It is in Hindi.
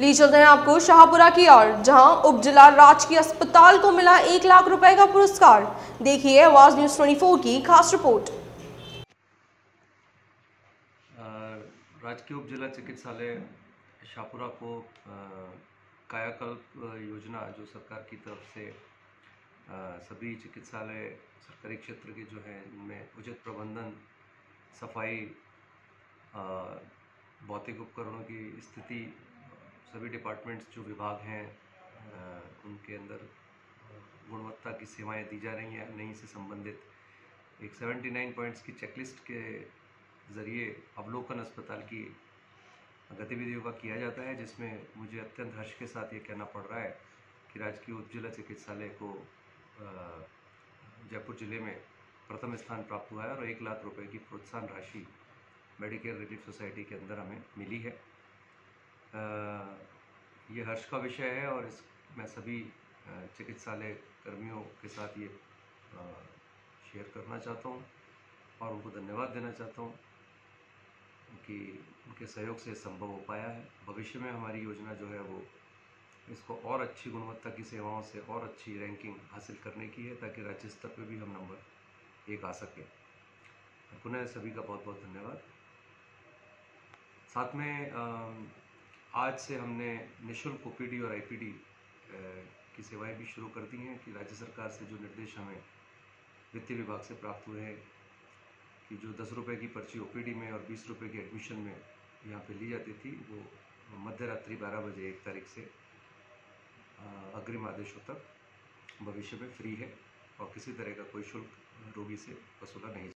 ली चलते हैं आपको शाहपुरा की ओर जहाँ उप जिला राजकीय अस्पताल को मिला एक लाख रुपए का पुरस्कार। देखिए आवाज़ न्यूज़ 24 की खास रिपोर्ट। राजकीय उप जिला चिकित्सालय शाहपुरा को कायाकल्प योजना जो सरकार की तरफ़ से अ, सभी चिकित्सालय सरकारी क्षेत्र के जो हैं उनमें उचित प्रबंधन सफ़ाई भौतिक उपकरणों की स्थिति सभी डिपार्टमेंट्स जो विभाग हैं उनके अंदर गुणवत्ता की सेवाएँ दी जा रही हैं नहीं से संबंधित। एक 79 पॉइंट्स की चेकलिस्ट के ज़रिए अवलोकन अस्पताल की गतिविधियों का किया जाता है, जिसमें मुझे अत्यंत हर्ष के साथ ये कहना पड़ रहा है कि राजकीय उप जिला चिकित्सालय को जयपुर ज़िले में प्रथम स्थान प्राप्त हुआ है और एक लाख रुपए की प्रोत्साहन राशि मेडिकेयर रिलीफ सोसाइटी के अंदर हमें मिली है। ये हर्ष का विषय है और इस मैं सभी चिकित्सालय कर्मियों के साथ ये शेयर करना चाहता हूँ और उनको धन्यवाद देना चाहता हूँ कि उनके सहयोग से संभव हो पाया है। भविष्य में हमारी योजना जो है वो इसको और अच्छी गुणवत्ता की सेवाओं से और अच्छी रैंकिंग हासिल करने की है ताकि राज्य स्तर पर भी हम नंबर एक आ सकें। पुनः सभी का बहुत बहुत धन्यवाद। साथ में अम, आज से हमने निशुल्क ओपीडी और आईपीडी की सेवाएँ भी शुरू कर दी हैं कि राज्य सरकार से जो निर्देश हमें वित्तीय विभाग से प्राप्त हुए हैं कि जो दस रुपये की पर्ची ओपीडी में और बीस रुपये की एडमिशन में यहाँ पे ली जाती थी, वो मध्य रात्रि बारह बजे एक तारीख से अग्रिम आदेशों तक भविष्य में फ्री है और किसी तरह का कोई शुल्क रोगी से वसूला नहीं